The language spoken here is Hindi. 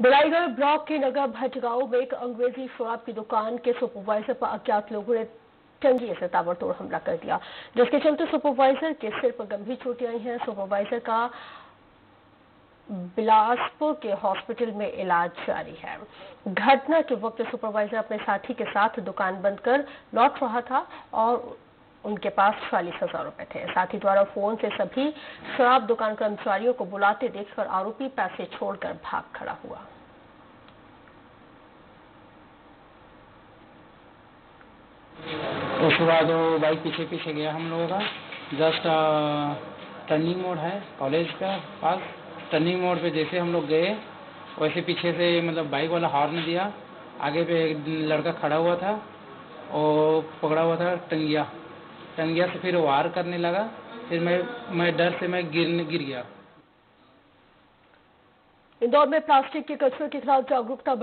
बिलाईगढ़ ब्लॉक के नगर भट्ट गाँव में एक अंग्रेज़ी शराब की दुकान के सुपरवाइजर पर अज्ञात लोगों ने टंगिए से ताबड़तोड़ हमला कर दिया। जिसके चलते सुपरवाइजर के सिर पर गंभीर चोटें आई हैं। सुपरवाइजर का बिलासपुर के हॉस्पिटल में इलाज जारी है। घटना के वक्त सुपरवाइजर अपने साथी के साथ दुकान बंद कर लौट रहा था और उनके पास चालीस हज़ार रुपए थे। साथी द्वारा फ़ोन से सभी शराब दुकान कर्मचारियों को बुलाते देखकर आरोपी पैसे छोड़कर भाग खड़ा हुआ। उसके बाद वो बाइक पीछे पीछे गया हम लोगों का। जस्ट टर्निंग मोड है कॉलेज का पास। टर्निंग मोड पे जैसे हम लोग गए, वैसे पीछे से मतलब बाइक वाला हॉर्न दिया। आगे पे एक लड़का खड़ा हुआ था, और पकड़ा हुआ था टंगिया। टंगिया तो फिर वार करने लगा। फिर मैं मैं डर से मैं गिर गिर गया। इंदौर में प्लास्टिक के कचरों के खिलाफ जागरूकता